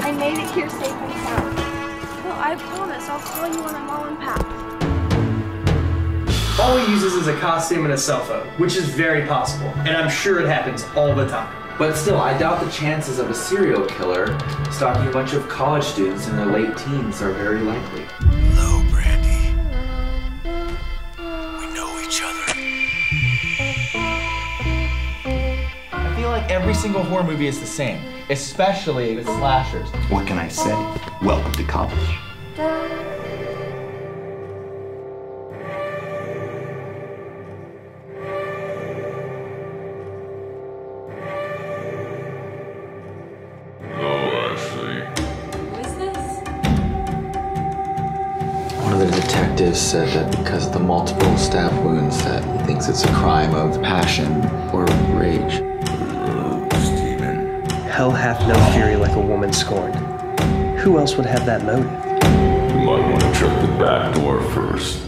I made it here safe and sound. Well, I promise I'll call you when I'm all unpacked. All he uses is a costume and a cell phone, which is very possible, and I'm sure it happens all the time. But still, I doubt the chances of a serial killer stalking a bunch of college students in their late teens are very likely. Feel like every single horror movie is the same, especially with slashers. What can I say? Welcome to college. Oh, One of the detectives said that because of the multiple stab wounds that he thinks it's a crime of passion or rage. Steven. Hell hath no fury like a woman scorned. Who else would have that motive? You might want to check the back door first.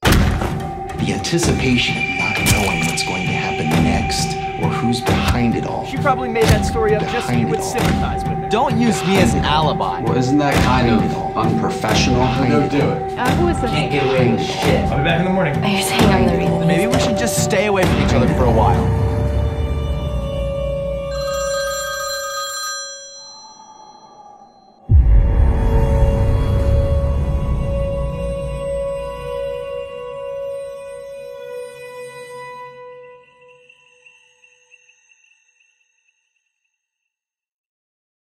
The anticipation of not knowing what's going to happen next or who's behind it all. She probably made that story up just so you Behind would it all. sympathize with her. Don't use me as an alibi. Well, isn't that kind of unprofessional? Behind it all. Uh, who is this? Can't get away with shit. I'll be back in the morning. Are you saying I'm the reason? Maybe we should just stay away from each other for a while.